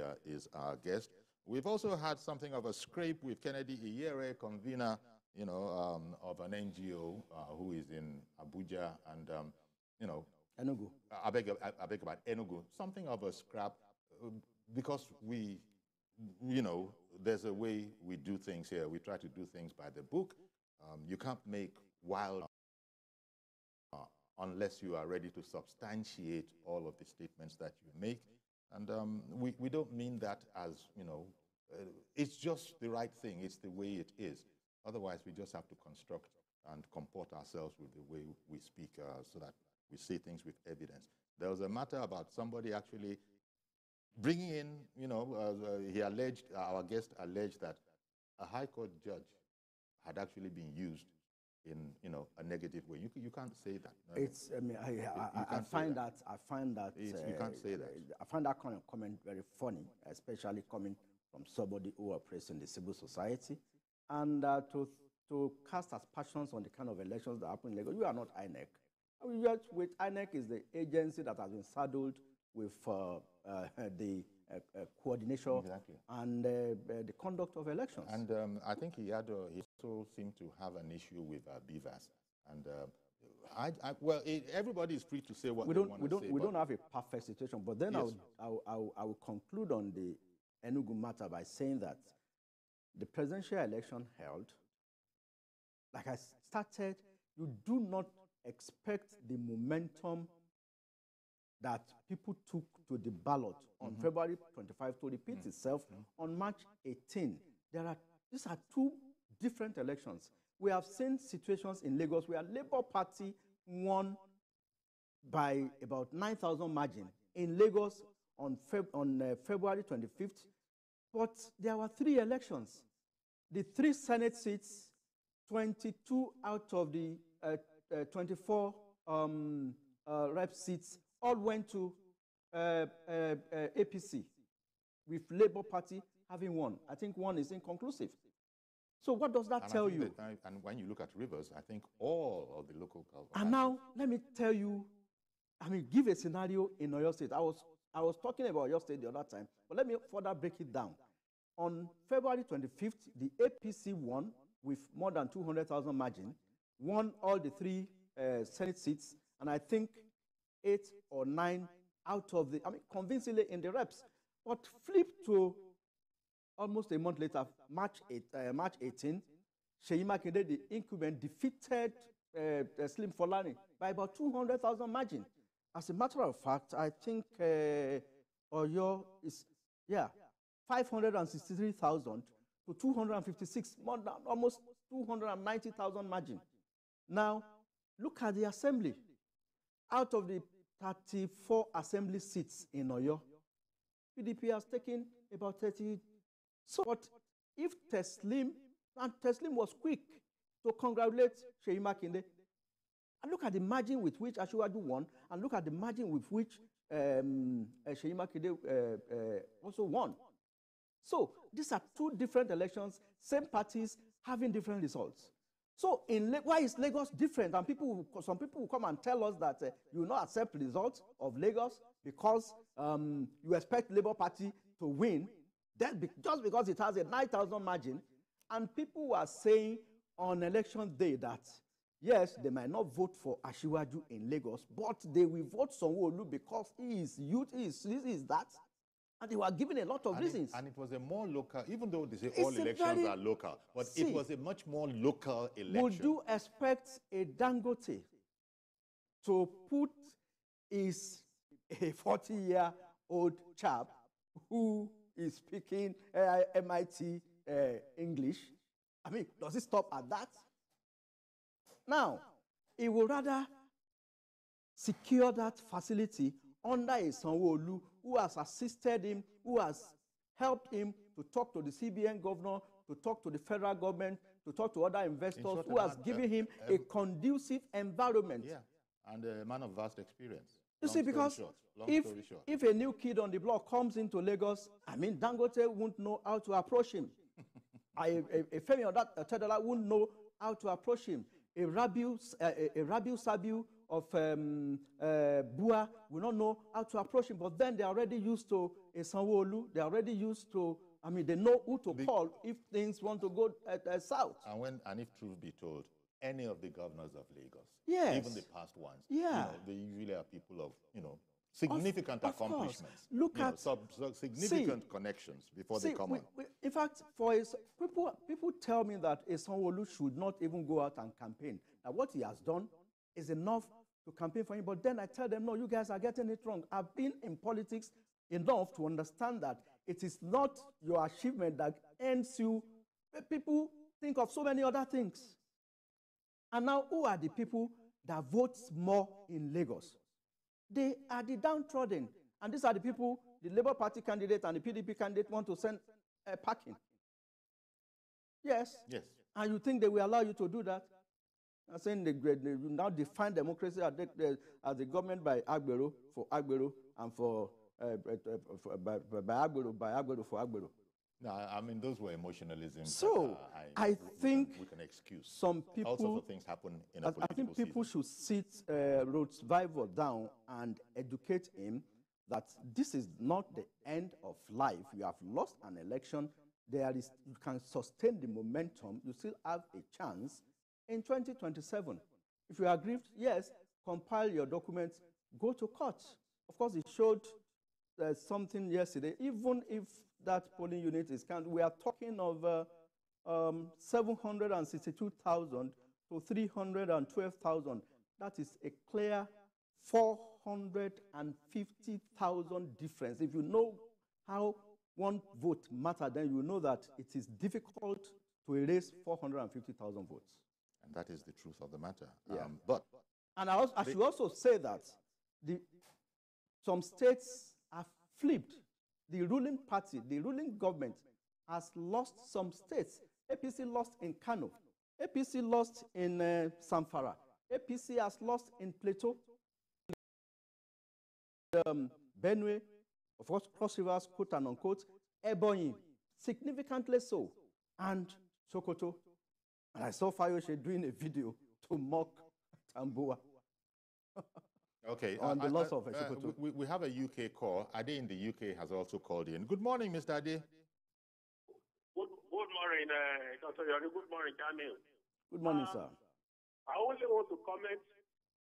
Nigeria is our guest. We've also had something of a scrape with Kennedy Iyere, convener, you know, um, of an NGO uh, who is in Abuja and, um, you know, Enugu. I beg, I beg about Enugu. Something of a scrap uh, because we, you know, there's a way we do things here. We try to do things by the book. Um, you can't make wild uh, unless you are ready to substantiate all of the statements that you make. And um, we, we don't mean that as, you know, uh, it's just the right thing. It's the way it is. Otherwise, we just have to construct and comport ourselves with the way we speak uh, so that we say things with evidence. There was a matter about somebody actually bringing in, you know, uh, he alleged, our guest alleged that a high court judge had actually been used in, you know, a negative way. You, you can't say that. It's, I mean, I, I, I find that. that. I find that. Uh, you can't say that. I find that kind of comment very funny, especially coming from somebody who operates in the civil society. And uh, to, to cast aspersions on the kind of elections that happen in Lagos, you are not INEC. I mean, with INEC is the agency that has been saddled with uh, uh, the uh, uh, coordination exactly. and uh, the conduct of elections. And um, I think he had he also seemed to have an issue with BVAS, And I, I, well, it, everybody is free to say what we don't, we don't, say, We don't have a perfect situation, but then yes. I, would, I, will, I, will, I will conclude on the Enugu matter by saying that the presidential election held, like I started, you do not expect the momentum that people took to the ballot on mm -hmm. February 25 to repeat mm -hmm. itself mm -hmm. on March 18. There are, these are two different elections. We have seen situations in Lagos where Labour Party won by about 9,000 margin in Lagos on, Feb on uh, February 25th. But there were three elections. The three Senate seats, 22 out of the uh, uh, 24 um, uh, rep seats all went to uh, uh, APC, with Labour Party having won. I think one is inconclusive. So what does that and tell you? That, and when you look at Rivers, I think all of the local governments. And now let me tell you, I mean, give a scenario in Oyo State. I was I was talking about Oyo State the other time, but let me further break it down. On February 25th, the APC won with more than 200,000 margin, won all the three uh, Senate seats, and I think eight or nine out of the, I mean, convincingly in the reps. But flip to almost a month later, March, 8, uh, March 18, Seyi Makinde, the incumbent, defeated uh, uh, Slim Folarin by about 200,000 margin. As a matter of fact, I think uh, Oyo is, yeah, 563,000 to 256, more than almost 290,000 margin. Now, look at the assembly. Out of the 34 assembly seats in Oyo, PDP has taken about 30. So, but if Teslim, and Teslim was quick to congratulate Seyi Makinde, and look at the margin with which Asiwaju won, and look at the margin with which um, uh, Seyi Makinde uh, uh, also won. So these are two different elections, same parties having different results. So in why is Lagos different? And people, some people will come and tell us that uh, you will not accept results of Lagos because um, you expect Labour Party to win. That be, just because it has a 9,000 margin, and people were saying on election day that yes, they might not vote for Asiwaju in Lagos, but they will vote Sanwo-Olu because he is youth, he is this, he is that. And they were given a lot of and reasons. It, and it was a more local, even though they say all elections very, are local, but see, it was a much more local election. Would you expect a Dangote to put his a 40 year old chap who is speaking uh, MIT uh, English? I mean, does it stop at that? Now, he would rather secure that facility under a Sanwo-Olu who has assisted him, who has helped him to talk to the CBN governor, to talk to the federal government, to talk to other investors, who has given uh, him uh, a conducive environment. Yeah, and a man of vast experience. You long see, because if, if a new kid on the block comes into Lagos, I mean, Dangote won't know how to approach him. I, a, a Femi or that Tedola won't know how to approach him. A Rabiu, uh, a, a Rabiu Sabiu of um, uh, Bua will not know how to approach him. But then they're already used to a Sanwo-Olu. They're already used to, I mean, they know who to call if things want to go uh, uh, south. And when, and if truth be told, any of the governors of Lagos, Yes. even the past ones, Yeah. you know, they usually are people of, you know, significant of course. accomplishments. Look you know, at- sub, sub- significant connections before they come we- we- in fact, for his, people, people tell me that a Sanwo-Olu should not even go out and campaign. Now, what he has done is enough to campaign for him. But then I tell them, no, you guys are getting it wrong. I've been in politics enough to understand that it is not your achievement that ends you. People think of so many other things. And now, who are the people that vote more in Lagos? They are the downtrodden. And these are the people the Labour Party candidate and the PDP candidate want to send uh, packing. Yes. Yes. And you think they will allow you to do that? I'm saying they, they now define democracy as the, as the government by Agbero for Agbero and for, uh, by, by by Agbero by Agbero for Agbero. No, I I mean, those were emotionalism. So, uh, I can- think we can excuse. Some All sorts people of things happen in I, a I political I think people season. should sit uh, Rhodes-Vivour down and educate him that this is not the end of life. You have lost an election. There is, you can sustain the momentum. You still have a chance in 2027. If you are aggrieved, yes, compile your documents, go to court. Of course, it showed uh, something yesterday. Even if that polling unit is counted, we are talking of uh, um, 762,000 to 312,000. That is a clear 450,000 difference. If you know how one vote matters, then you know that it is difficult to erase 450,000 votes. And that is the truth of the matter. Yeah. Um, but And I, also, I should also say that the, some states have flipped. The ruling party, the ruling government, has lost some states. APC lost in Kano. APC lost in uh, Samfara. APC has lost in Plateau. Um, Benue, of course, Cross Rivers, quote and unquote, Ebonyi, significantly so, and Sokoto. And I saw Fayoshe doing a video to mock Tambua. Okay. On the loss of uh, we, we have a UK call. Ade in the UK has also called in. Good morning, Mr. Ade. Good, good morning, uh, Dr. Yori. Good morning, Daniel. Good morning, Uh, sir. I only want to comment.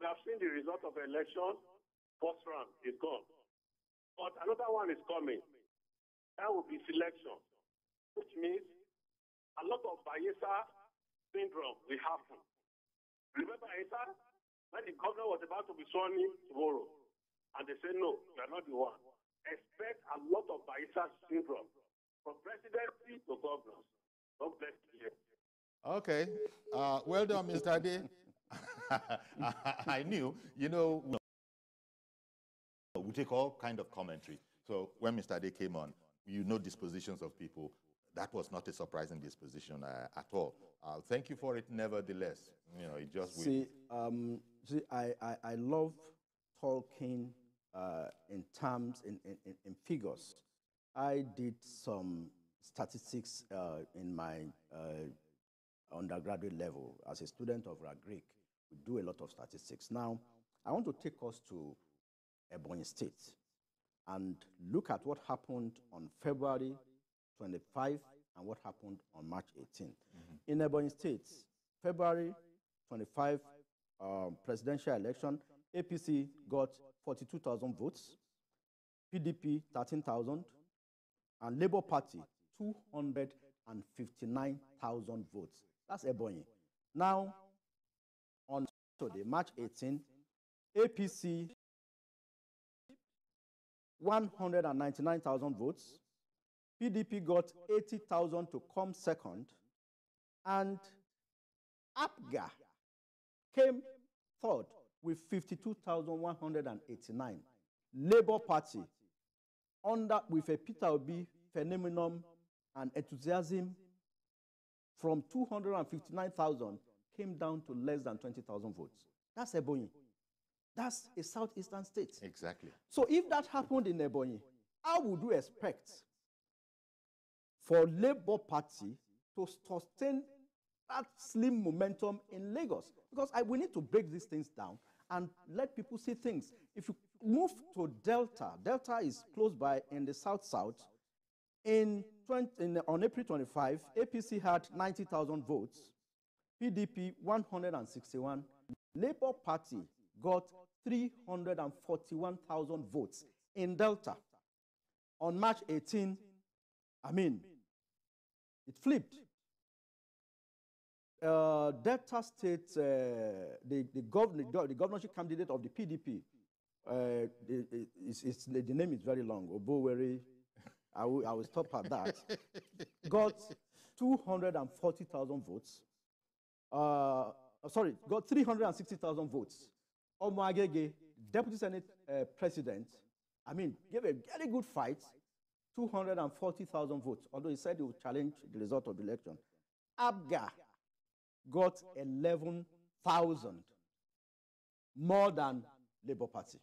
We have seen the result of election. First round is gone. But another one is coming. That will be selection, which means a lot of Bayelsa syndrome will happen. Remember Bayelsa? When the governor was about to be sworn in tomorrow, and they say, no, you are not the one. Expect a lot of Bayesa syndrome from presidency to governors. God bless you. Okay. Uh, well done, Mr. Ade. I knew, you know, we- take all kind of commentary. So when Mr. Ade came on, you know dispositions of people. That was not a surprising disposition uh, at all. Uh, thank you for it, nevertheless. You know, it just See, um, see, I, I, I love talking uh, in terms, in, in, in- figures. I did some statistics uh, in my uh, undergraduate level as a student of Ragric. We do a lot of statistics. Now, I want to take us to Ebonyi State and look at what happened on February 25 and what happened on March 18. In Ebonyi State, February 25 um, presidential election, APC got 42,000 votes, PDP 13,000, and Labour Party 259,000 votes. That's Ebonyi. Now, on Saturday, March 18, APC 199,000 votes, PDP got 80,000 to come second, and APGA came third with 52,189. Labour Party, under with a Peter Obi phenomenon and enthusiasm from 259,000 came down to less than 20,000 votes. That's Ebonyi. That's a southeastern state. exactly. So if that happened in Ebonyi, how would you expect for Labour Party to sustain that slim momentum in Lagos? Because I, we need to break these things down and let people see things. If you move to Delta, Delta is close by in the south south. In, 20, in on April 25, APC had 90,000 votes, PDP 161, Labour Party got 341,000 votes in Delta. On March 18, I mean, it flipped. Uh, Delta State, uh, the, the, gov the governorship candidate of the PDP, uh, it's, it's, the name is very long, Oborevwori, I will, I will stop at that, got 240,000 votes. Uh, sorry, got 360,000 votes. Omo-Agege, Deputy Senate uh, President, I mean, gave a very good fight, 240,000 votes, although he said he would challenge the result of the election. Abga got 11,000 more than Labour Party.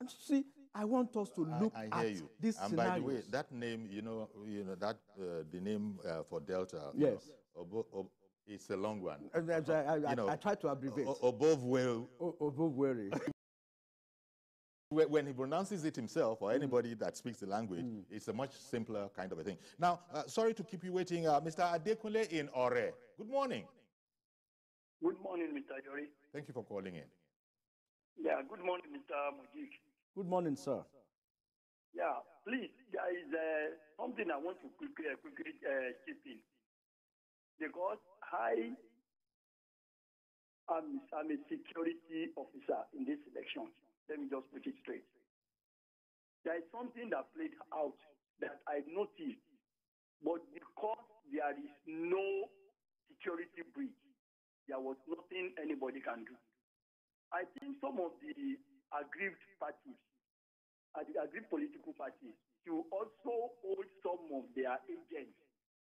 And see, I want us to look I, I at you. this And scenario. by the way, that name, you know, you know that uh, the name uh, for Delta. Yes. Obo, Ob- it's a long one. I, I, I, You know, I try to abbreviate. O- above well, O- Oboweri. when when he pronounces it himself or anybody that speaks the language, it's a much simpler kind of a thing. Now, uh, sorry to keep you waiting, uh, Mr. Adekunle in Ore. Good morning. Good morning, Mr. Yori. Thank you for calling in. Yeah, good morning, Mr. Mujik. Good morning, sir. Yeah, please, there is uh, something I want to quickly, uh, quickly uh, chip in. Because I am I'm a security officer in this election. Let me just put it straight. There is something that played out that I noticed, but because there is no security breach, there was nothing anybody can do. I think some of the aggrieved parties, uh, the aggrieved political parties, to also hold some of their agents,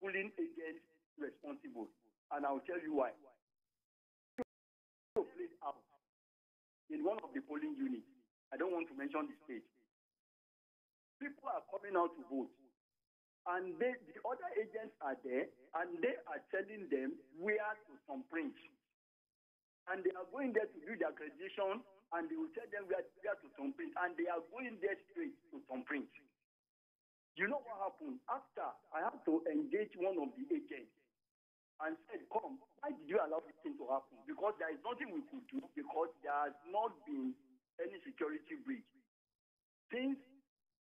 pulling agents responsible. And I'll tell you why. Played out in one of the polling units. I don't want to mention the state. People are coming out to vote. And they, the other agents are there, and they are telling them where to some print and they are going there to do their accreditation, and they will tell them where, where to thumbprint, and they are going there straight to thumbprint. You know what happened? After I had to engage one of the agents and said, Come, why did you allow this thing to happen? Because there is nothing we could do because there has not been any security breach. Since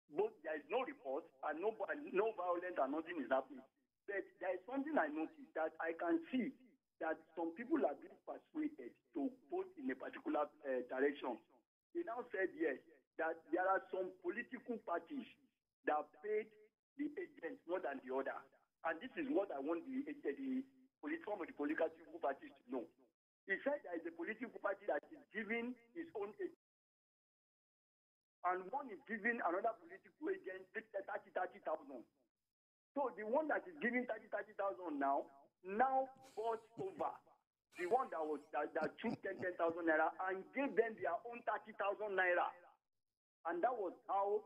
both there is no report and no, no violence and nothing is happening. But there is something I noticed that I can see that some people are being persuaded to vote in a particular uh, direction. He now said yes, that there are some political parties that paid the agents more than the other. And this is what I want the, the, some the political to know. He said there is a political party that is giving its own agent, and one is giving another political agent 30, 30,000. So the one that is giving 30, 30,000 now, now bought over the one that was that, that took 10, 10,000 naira and gave them their own 30,000 naira. And that was how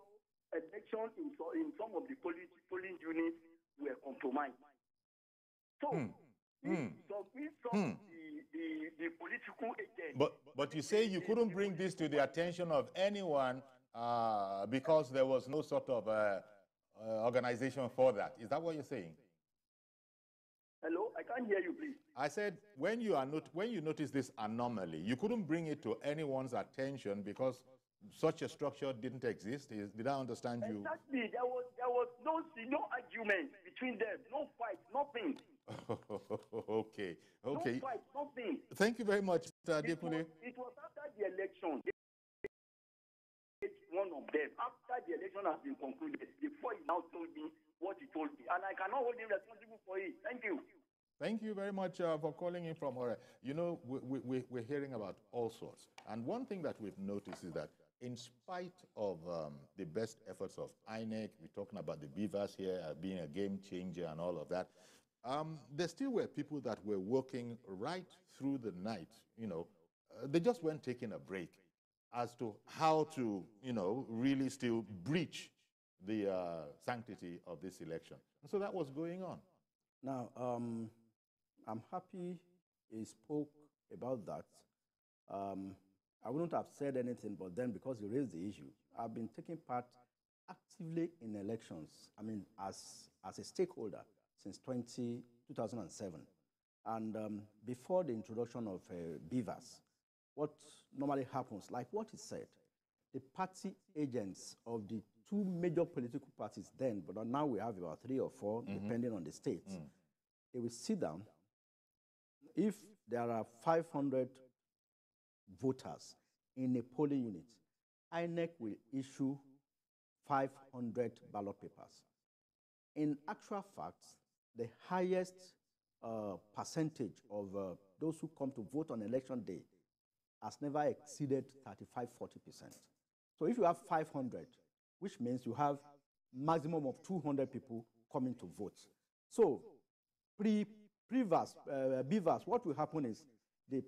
election in, in some of the polling, polling units were compromised. So, Hmm. If some, if some Hmm. the, the, the political But, but you say you couldn't bring this to the attention of anyone uh, because there was no sort of uh, uh, organization for that. Is that what you're saying? Hello, I can't hear you, please. I said when you are not when you notice this anomaly, you couldn't bring it to anyone's attention because such a structure didn't exist. Is, did I understand you? Exactly. There was there was no no argument between them, no fight, nothing. okay, okay. Fight. Thank you very much, Mr. It was, Adekunle. it was after the election. One of them, after the election has been concluded, before he now told me what he told me. And I cannot hold him responsible for it. Thank you. Thank you very much uh, for calling in from Ore. You know, we, we, we're hearing about all sorts. And one thing that we've noticed is that in spite of um, the best efforts of INEC, we're talking about the BVAS here uh, being a game changer and all of that, um, there still were people that were working right through the night. You know, uh, they just weren't taking a break as to how to, you know, really still breach the uh, sanctity of this election. And so that was going on. Now, um, I'm happy he spoke about that Um, I wouldn't have said anything, but then because you raised the issue, I've been taking part actively in elections, I mean, as, as a stakeholder since 20, 2007. And um, before the introduction of uh, BVAS, what normally happens, like what is said, the party agents of the two major political parties then, but now we have about three or 4 mm -hmm. depending on the states, mm. they will sit down. If there are 500 voters in a polling unit, INEC will issue 500 ballot papers. In actual fact, the highest uh, percentage of uh, those who come to vote on election day has never exceeded 35, 40%. So if you have 500, which means you have maximum of 200 people coming to vote. So pre, pre-VAS, uh, BVAS, what will happen is the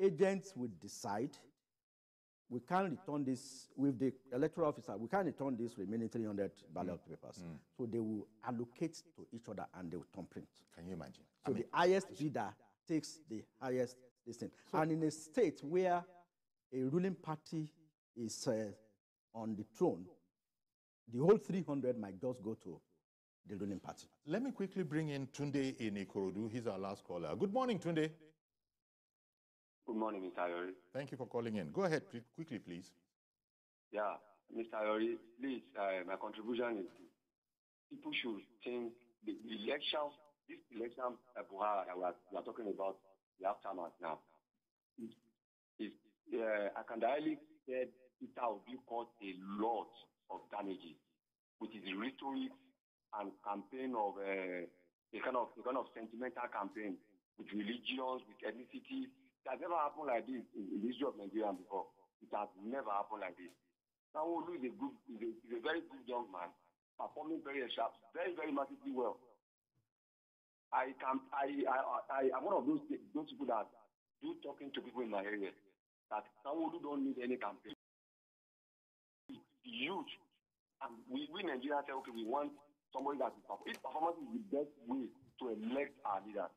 agents will decide we can't return this with the electoral officer. We can't return this remaining 300 ballot mm. papers. Mm. So they will allocate to each other and they will turn print. Can you imagine? So I mean, the highest bidder takes the highest listing. So and in a state where a ruling party is uh, on the throne, the whole 300 might just go to the ruling party. Let me quickly bring in Tunde in Ikorodu. He's our last caller. Good morning, Tunde. Good morning, Mr. Ayori. Thank you for calling in. Go ahead, quickly, please. Yeah, Mr. Ayori, please, uh, my contribution is people should think the election, this election uh, that we are, we are talking about, the aftermath now, is, uh, I can directly say Peter Obi caused a lot of damages with his rhetoric and campaign of uh, a kind of a kind of sentimental campaign with religions, with ethnicity, it has never happened like this in, in the history of Nigeria before. It has never happened like this. Sanwo-Olu is a good, is a, is a very good young man, performing very sharp, very, very massively well. I can, I, I, I, I'm one of those those people that do talking to people in my area. That Sanwo-Olu don't need any campaign. Huge, and we, we Nigerians say, okay, we want somebody that is His performance is the best way to elect our leaders.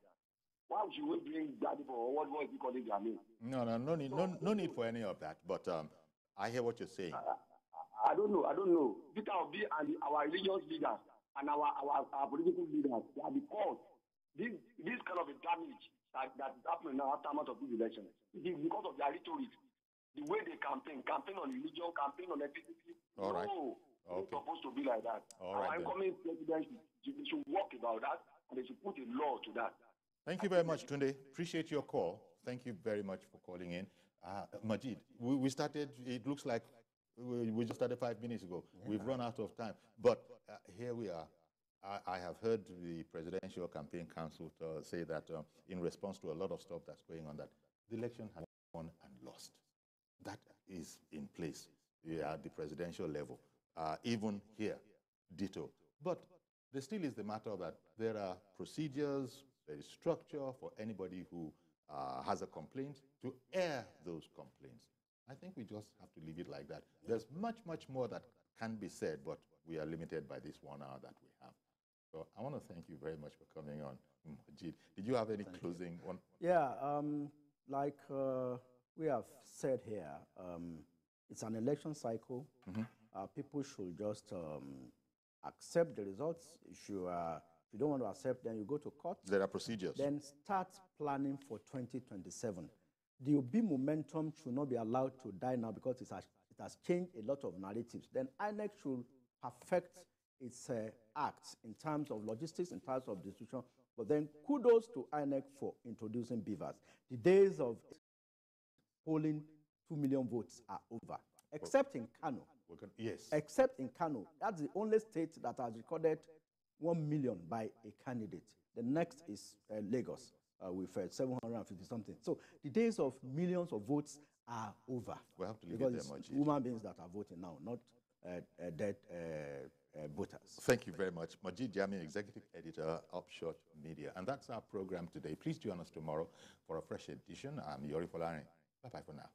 Why should we bring Daddy for what was he calling their name? No, no, no need, no, no need for any of that. But um, I hear what you're saying. I, I, I don't know. I don't know. Peter Obi and the, our religious leaders and our, our, our political leaders, they are the cause. This, this kind of a damage that, that is happening now after month of this election. It is because of their rhetoric. The way they campaign, campaign on religion, campaign on ethnicity. All right. No, okay. it's supposed to be like that. All our right, incoming president should, should work about that and they should put a law to that. Thank you very much, Tunde. Appreciate your call. Thank you very much for calling in. Uh, Mojeed, we, we, started, it looks like we, we, just started five minutes ago. Yeah. We've run out of time. But uh, here we are. I, I, have heard the Presidential Campaign Council uh, say that uh, in response to a lot of stuff that's going on, that the election has won and lost. That is in place at the presidential level. Uh, even here, ditto. But there still is the matter that there are procedures, there is structure for anybody who uh, has a complaint to air those complaints. I think we just have to leave it like that. There's much, much more that can be said, but we are limited by this one hour that we have. So I want to thank you very much for coming on, Mojeed. Did you have any thank closing you. one? Yeah, um, like uh, we have said here, um, it's an election cycle. Mm -hmm. uh, people should just um, accept the results. If you are you don't want to accept, then you go to court. There are procedures. Then start planning for 2027. The Obi momentum should not be allowed to die now because it has, it has changed a lot of narratives. Then INEC should perfect its uh, acts in terms of logistics, in terms of distribution. But then kudos to INEC for introducing BVAS. The days of polling 2 million votes are over, except in Kano. Yes. Except in Kano. That's the only state that has recorded 1 million by a candidate. The next is uh, Lagos uh, with uh, 750 something. So the days of millions of votes are over. We have to leave because it there, it's human beings that are voting now, not uh, uh, dead uh, voters. Thank you very much. Mojeed Jamiu, Executive Editor, Upshot Media. And that's our program today. Please join us tomorrow for a fresh edition. I'm Yori Folarin. Bye-bye for now.